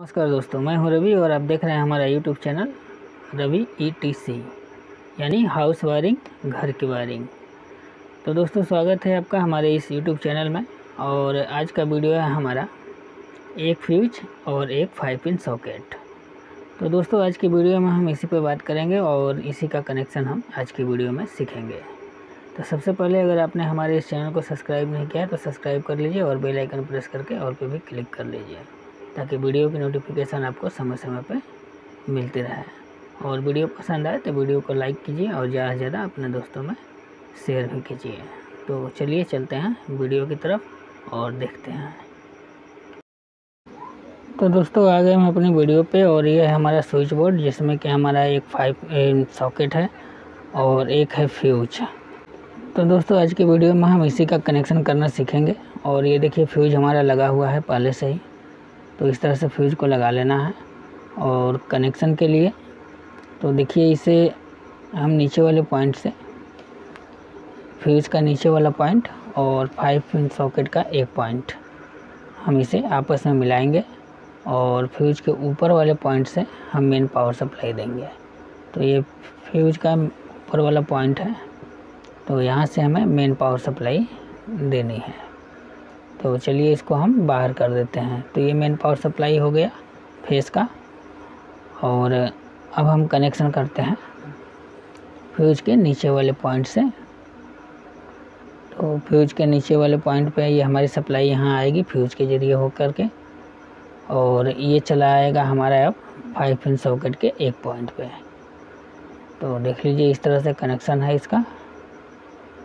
नमस्कार दोस्तों, मैं हूँ रवि और आप देख रहे हैं हमारा YouTube channel Ravi E T C यानी हाउस वायरिंग घर की वायरिंग तो दोस्तों, स्वागत है आपका हमारे इस यूट्यूब चैनल में, और आज का वीडियो है हमारा एक फ्यूज और एक फाइव पिन सॉकेट तो दोस्तों, आज की वीडियो में हम इसी पर बात करेंगे और इसी का कनेक्शन हम आज की वीडियो में सीखेंगे। तो सबसे पहले अगर आपने हमारे इस चैनल को सब्सक्राइब नहीं किया है तो सब्सक्राइब कर लीजिए और बेल आइकन प्रेस करके और पे भी क्लिक कर लीजिए। ताकि वीडियो की नोटिफिकेशन आपको समय समय पर मिलती रहे। और वीडियो पसंद आए तो वीडियो को लाइक कीजिए और ज़्यादा से ज़्यादा अपने दोस्तों में शेयर भी कीजिए। तो चलिए चलते हैं वीडियो की तरफ़ और देखते हैं। तो दोस्तों, आ गए हम अपनी वीडियो पे और ये है हमारा स्विच बोर्ड जिसमें कि हमारा एक फाइव सॉकेट है और एक है फ्यूज तो दोस्तों, आज की वीडियो में हम इसी का कनेक्शन करना सीखेंगे। और ये देखिए फ्यूज हमारा लगा हुआ है पहले से ही। तो इस तरह से फ्यूज को लगा लेना है और कनेक्शन के लिए। तो देखिए इसे हम नीचे वाले पॉइंट से फ्यूज का नीचे वाला पॉइंट और फाइव पिन सॉकेट का एक पॉइंट हम इसे आपस में मिलाएँगे और फ्यूज के ऊपर वाले पॉइंट से हम मेन पावर सप्लाई देंगे। तो ये फ्यूज का ऊपर वाला पॉइंट है तो यहाँ से हमें मेन पावर सप्लाई देनी है। तो चलिए इसको हम बाहर कर देते हैं। तो ये मेन पावर सप्लाई हो गया फेस का। और अब हम कनेक्शन करते हैं फ्यूज के नीचे वाले पॉइंट से। तो फ्यूज के नीचे वाले पॉइंट पे ये हमारी सप्लाई यहाँ आएगी फ्यूज के ज़रिए हो करके और ये चला आएगा हमारा अब फाइव पिन सॉकेट के एक पॉइंट पे। तो देख लीजिए इस तरह से कनेक्शन है इसका।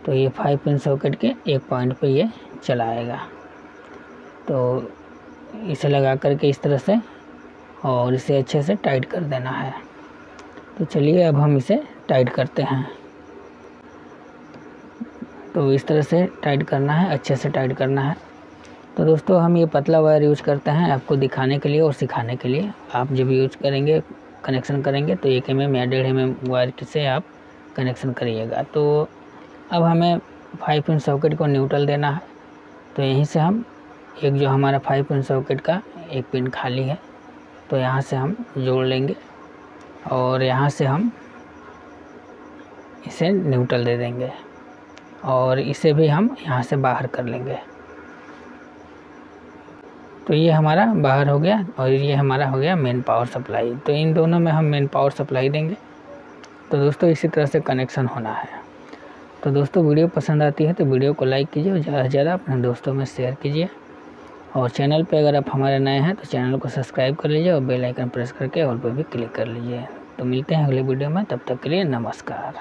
तो ये फाइव पिन सॉकेट के एक पॉइंट पे ये चला आएगा। तो इसे लगा करके इस तरह से और इसे अच्छे से टाइट कर देना है। तो चलिए अब हम इसे टाइट करते हैं। तो इस तरह से टाइट करना है, अच्छे से टाइट करना है। तो दोस्तों, हम ये पतला वायर यूज़ करते हैं आपको दिखाने के लिए और सिखाने के लिए। आप जब यूज़ करेंगे, कनेक्शन करेंगे तो एक एम एम या डेढ़ एम एम वायर से आप कनेक्शन करिएगा। तो अब हमें फाइव पिन सॉकेट को न्यूट्रल देना है। तो यहीं से हम एक जो हमारा फाइव पिन सॉकेट का एक पिन खाली है तो यहाँ से हम जोड़ लेंगे और यहाँ से हम इसे न्यूट्रल दे देंगे और इसे भी हम यहाँ से बाहर कर लेंगे। तो ये हमारा बाहर हो गया और ये हमारा हो गया मेन पावर सप्लाई तो इन दोनों में हम मेन पावर सप्लाई देंगे। तो दोस्तों, इसी तरह से कनेक्शन होना है। तो दोस्तों, वीडियो पसंद आती है तो वीडियो को लाइक कीजिए और ज़्यादा से ज़्यादा अपने दोस्तों में शेयर कीजिए। और चैनल पे अगर आप हमारे नए हैं तो चैनल को सब्सक्राइब कर लीजिए और बेल आइकन प्रेस करके ऑल पर भी क्लिक कर लीजिए। तो मिलते हैं अगले वीडियो में, तब तक के लिए नमस्कार।